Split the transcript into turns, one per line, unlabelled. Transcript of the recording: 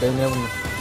Tenemos.